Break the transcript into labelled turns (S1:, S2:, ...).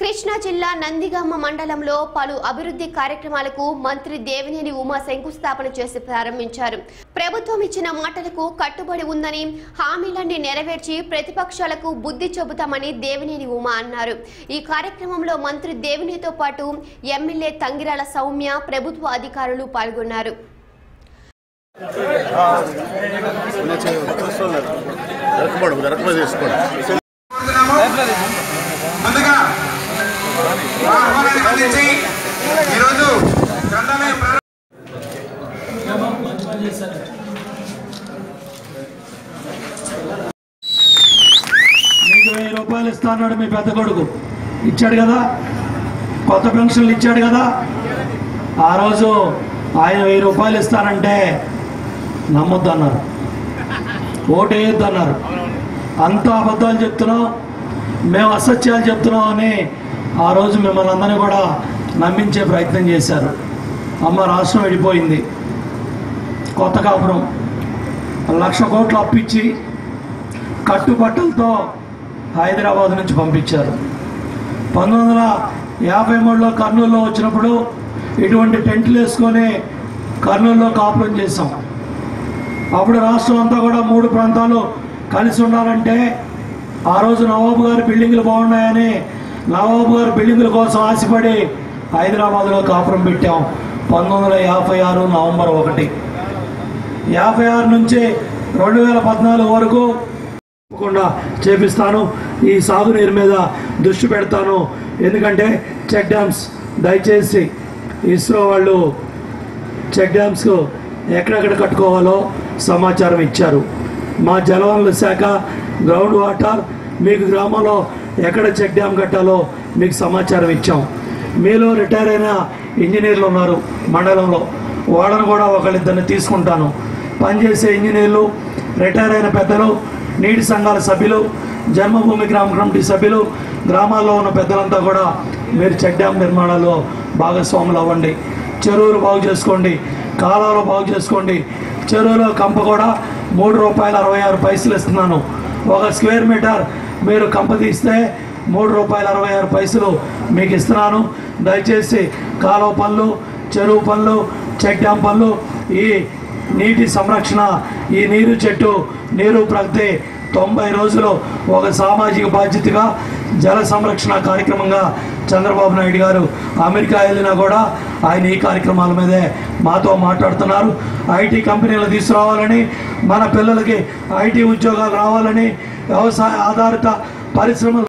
S1: కృష్ణా జిల్లా నందిగామ మండలంలో పలు అభివృద్ధి కార్యక్రమాలకు మంత్రి దేవినేని ఉమా శంకుస్థాపన చేసి ప్రారంభించారు. ప్రభుత్వం ఇచ్చిన మాటలకు కట్టుబడి ఉందని హామీలన్నీ నెరవేర్చి ప్రతిపక్షాలకు బుద్ధి చెబుతామని దేవినేని ఉమా అన్నారు. ఈ కార్యక్రమంలో మంత్రి దేవినేతో పాటు ఎమ్మెల్యే తంగిరాల సౌమ్య ప్రభుత్వ అధికారులు పాల్గొన్నారు.
S2: ముందుగా ఆహ్వానాన్ని అందించి ఈరోజు గ్రంథాలయ
S3: మీకు వెయ్యి రూపాయలు ఇస్తా అన్నాడు మీ పెద్ద కొడుకు. ఇచ్చాడు కదా? కొత్త పెన్షన్లు ఇచ్చాడు కదా? ఆ రోజు ఆయన వెయ్యి రూపాయలు ఇస్తానంటే నమ్మొద్దు అన్నారు ఓటేయొద్దు అన్నారు అంతా అబద్ధాలు చెప్తున్నాం మేము అసత్యాలు చెప్తున్నాం అని ఆ రోజు మిమ్మల్ని అందరినీ కూడా నమ్మించే ప్రయత్నం చేశారు. అమ్మ రాష్ట్రం వెళ్ళిపోయింది కొత్త కాపురం. లక్ష కోట్లు అప్పిచ్చి కట్టుబట్టలతో హైదరాబాద్ నుంచి పంపించారు. పంతొమ్మిది వందల యాభై మూడులో కర్నూలులో వచ్చినప్పుడు ఇటువంటి టెంట్లు వేసుకొని కర్నూలులో కాపురం చేశాం. అప్పుడు రాష్ట్రం అంతా కూడా మూడు ప్రాంతాలు కలిసి ఉండాలంటే ఆ రోజు నవాబు గారి బిల్డింగ్లు బాగున్నాయని నవాబు గారు బిల్డింగుల కోసం ఆశపడి హైదరాబాద్లో కాపురం పెట్టాం. పంతొమ్మిది వందల యాభై ఆరు నవంబర్ ఒకటి. యాభై ఆరు నుంచి రెండు వేల పద్నాలుగు వరకు తప్పకుండా చేపిస్తాను. ఈ సాగునీరు మీద దృష్టి పెడతాను. ఎందుకంటే చెక్ డ్యామ్స్ దయచేసి ఇస్రో వాళ్ళు చెక్ డ్యామ్స్ ఎక్కడెక్కడ కట్టుకోవాలో సమాచారం ఇచ్చారు. మా జలవనరుల శాఖ గ్రౌండ్ వాటర్ మీకు గ్రామంలో ఎక్కడ చెక్ డ్యామ్ కట్టాలో మీకు సమాచారం ఇచ్చాం. మీలో రిటైర్ అయిన ఇంజనీర్లు ఉన్నారు మండలంలో. వాళ్ళను కూడా ఒకళ్ళిద్దరిని తీసుకుంటాను. పనిచేసే ఇంజనీర్లు రిటైర్ అయిన పెద్దలు నీటి సంఘాల సభ్యులు జన్మభూమి గ్రామ కమిటీ సభ్యులు గ్రామాల్లో ఉన్న పెద్దలంతా కూడా మీరు చెక్ డ్యామ్ నిర్మాణాల్లో భాగస్వాములు అవ్వండి. చెరువులు బాగు చేసుకోండి. కాలువలు బాగు చేసుకోండి. చెరువులో కంప కూడా మూడు రూపాయల అరవై ఆరు పైసలు ఇస్తున్నాను. ఒక స్క్వేర్ మీటర్ మీరు కంపతీస్తే మూడు రూపాయల అరవై ఆరు పైసలు మీకు ఇస్తున్నాను. దయచేసి కాలువ పనులు చెరువు పనులు చెక్ డ్యామ్ పనులు ఈ నీటి సంరక్షణ ఈ నీరు చెట్టు నీరు ప్రగతి తొంభై రోజులు ఒక సామాజిక బాధ్యతగా జల సంరక్షణ కార్యక్రమంగా చంద్రబాబు నాయుడు గారు అమెరికా వెళ్ళినా కూడా ఆయన ఈ కార్యక్రమాల మీదే మాతో మాట్లాడుతున్నారు. ఐటీ కంపెనీలు తీసుకురావాలని మన పిల్లలకి ఐటీ ఉద్యోగాలు రావాలని వ్యవసాయ ఆధారిత పరిశ్రమలు